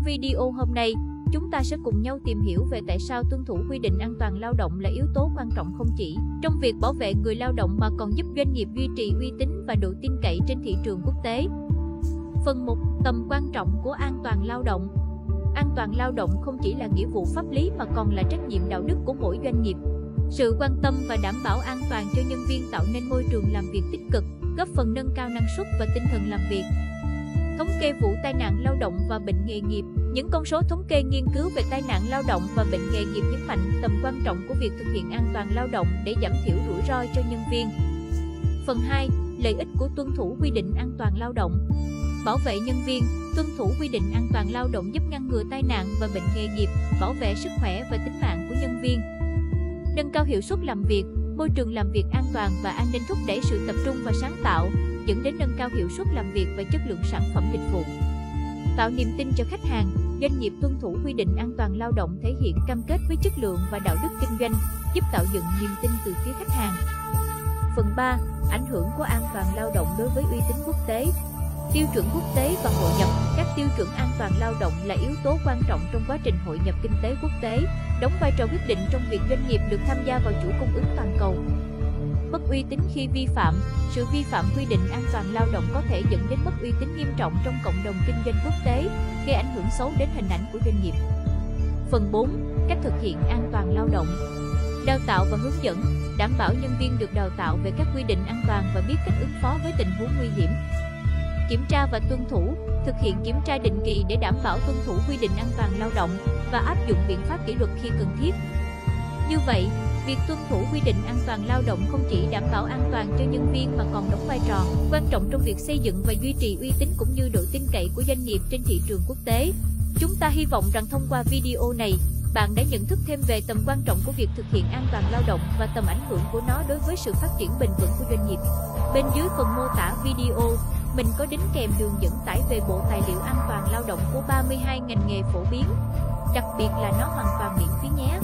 Trong video hôm nay, chúng ta sẽ cùng nhau tìm hiểu về tại sao tuân thủ quy định an toàn lao động là yếu tố quan trọng không chỉ trong việc bảo vệ người lao động mà còn giúp doanh nghiệp duy trì uy tín và độ tin cậy trên thị trường quốc tế. Phần 1. Tầm quan trọng của an toàn lao động An toàn lao động không chỉ là nghĩa vụ pháp lý mà còn là trách nhiệm đạo đức của mỗi doanh nghiệp. Sự quan tâm và đảm bảo an toàn cho nhân viên tạo nên môi trường làm việc tích cực, góp phần nâng cao năng suất và tinh thần làm việc. Thống kê vụ tai nạn lao động và bệnh nghề nghiệp những con số thống kê nghiên cứu về tai nạn lao động và bệnh nghề nghiệp nhấn mạnh tầm quan trọng của việc thực hiện an toàn lao động để giảm thiểu rủi ro cho nhân viên. Phần 2. Lợi ích của tuân thủ quy định an toàn lao động Bảo vệ nhân viên, tuân thủ quy định an toàn lao động giúp ngăn ngừa tai nạn và bệnh nghề nghiệp, bảo vệ sức khỏe và tính mạng của nhân viên. Nâng cao hiệu suất làm việc, môi trường làm việc an toàn và an ninh thúc đẩy sự tập trung và sáng tạo, dẫn đến nâng cao hiệu suất làm việc và chất lượng sản phẩm dịch vụ. Tạo niềm tin cho khách hàng, doanh nghiệp tuân thủ quy định an toàn lao động thể hiện cam kết với chất lượng và đạo đức kinh doanh, giúp tạo dựng niềm tin từ phía khách hàng. Phần 3. Ảnh hưởng của an toàn lao động đối với uy tín quốc tế Tiêu chuẩn quốc tế và hội nhập Các tiêu chuẩn an toàn lao động là yếu tố quan trọng trong quá trình hội nhập kinh tế quốc tế, đóng vai trò quyết định trong việc doanh nghiệp được tham gia vào chuỗi cung ứng toàn cầu. Mất uy tín khi vi phạm Sự vi phạm quy định an toàn lao động có thể dẫn đến mất uy tín nghiêm trọng trong cộng đồng kinh doanh quốc tế, gây ảnh hưởng xấu đến hình ảnh của doanh nghiệp. Phần 4. Cách thực hiện an toàn lao động Đào tạo và hướng dẫn Đảm bảo nhân viên được đào tạo về các quy định an toàn và biết cách ứng phó với tình huống nguy hiểm kiểm tra và tuân thủ, thực hiện kiểm tra định kỳ để đảm bảo tuân thủ quy định an toàn lao động và áp dụng biện pháp kỷ luật khi cần thiết. Như vậy, việc tuân thủ quy định an toàn lao động không chỉ đảm bảo an toàn cho nhân viên mà còn đóng vai trò quan trọng trong việc xây dựng và duy trì uy tín cũng như độ tin cậy của doanh nghiệp trên thị trường quốc tế. Chúng ta hy vọng rằng thông qua video này, bạn đã nhận thức thêm về tầm quan trọng của việc thực hiện an toàn lao động và tầm ảnh hưởng của nó đối với sự phát triển bền vững của doanh nghiệp. Bên dưới phần mô tả video, mình có đính kèm đường dẫn tải về bộ tài liệu an toàn lao động của 32 ngành nghề phổ biến. Đặc biệt là nó hoàn toàn miễn phí nhé.